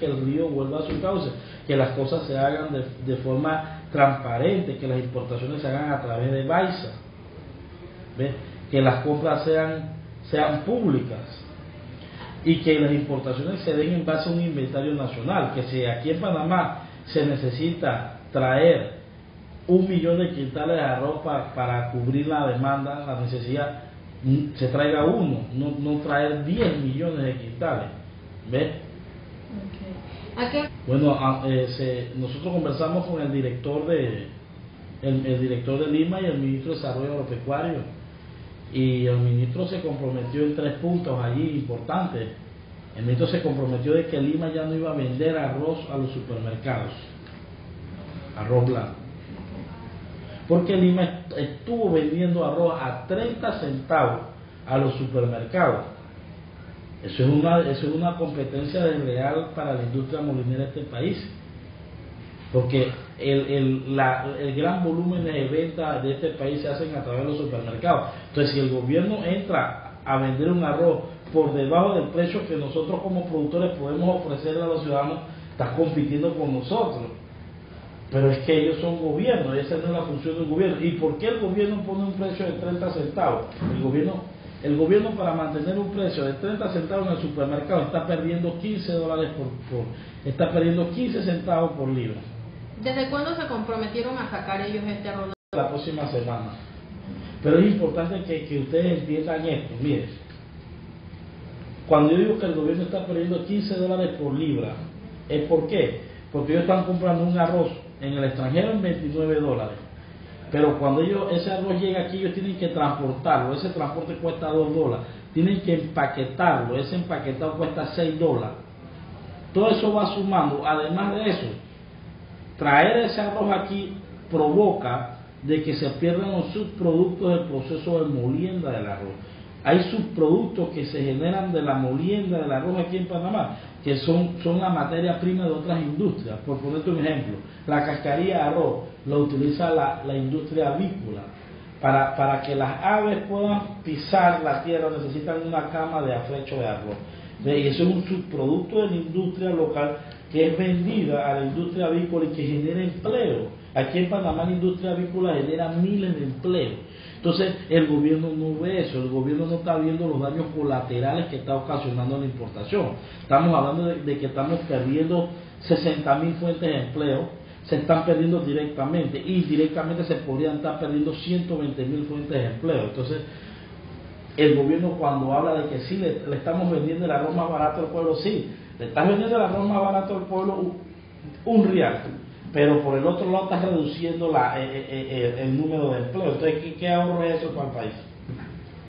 que el río vuelva a su cauce, que las cosas se hagan de, forma transparente, que las importaciones se hagan a través de Baiza, que las compras sean, sean públicas y que las importaciones se den en base a un inventario nacional, que si aquí en Panamá se necesita traer un millón de quintales de arroz para, cubrir la demanda, la necesidad, mm, se traiga uno, no, no traer 10 millones de quintales. ¿Ves? Bueno, eh, nosotros conversamos con el director de el, director de Lima y el ministro de Desarrollo Agropecuario y el ministro se comprometió en tres puntos allí importantes. El ministro se comprometió de que Lima ya no iba a vender arroz a los supermercados, arroz blanco. Porque Lima estuvo vendiendo arroz a 30 centavos a los supermercados eso es una, eso es una competencia desleal para la industria molinera de este país. Porque el, el, la, el gran volumen de ventas de este país se hacen a través de los supermercados. Entonces, si el gobierno entra a vender un arroz por debajo del precio que nosotros como productores podemos ofrecerle a los ciudadanos, está compitiendo con nosotros. Pero es que ellos son gobierno, esa no es la función del gobierno. ¿Y por qué el gobierno pone un precio de 30 centavos? El gobierno el gobierno para mantener un precio de 30 centavos en el supermercado está perdiendo 15 dólares por, está perdiendo 15 centavos por libra. ¿Desde cuándo se comprometieron a sacar ellos este arroz? La próxima semana. Pero es importante que, que ustedes entiendan esto. Miren, cuando yo digo que el gobierno está perdiendo 15 dólares por libra, ¿es por qué? Porque ellos están comprando un arroz en el extranjero en 29 dólares pero cuando ellos, ese arroz llega aquí, ellos tienen que transportarlo. Ese transporte cuesta 2 dólares. Tienen que empaquetarlo. Ese empaquetado cuesta 6 dólares. Todo eso va sumando. Además de eso, traer ese arroz aquí provoca de que se pierdan los subproductos del proceso de molienda del arroz. Hay subproductos que se generan de la molienda del arroz aquí en Panamá, que son, son la materia prima de otras industrias. Por ponerte un ejemplo, la cascarilla de arroz lo utiliza la, industria avícola. Para, para que las aves puedan pisar la tierra necesitan una cama de afrecho de arroz. Y eso es un subproducto de la industria local que es vendida a la industria avícola y que genera empleo. Aquí en Panamá la industria avícola genera miles de empleos. Entonces el gobierno no ve eso, el gobierno no está viendo los daños colaterales que está ocasionando la importación. Estamos hablando de, que estamos perdiendo 60 mil fuentes de empleo, se están perdiendo directamente y directamente se podrían estar perdiendo 120 mil fuentes de empleo. Entonces el gobierno cuando habla de que sí, le, estamos vendiendo el arroz más barato al pueblo, sí, le estás vendiendo el arroz más barato al pueblo un, un pero por el otro lado está reduciendo la, eh, eh, eh, el número de empleos. Entonces, ¿qué, qué ahorro es eso para el país?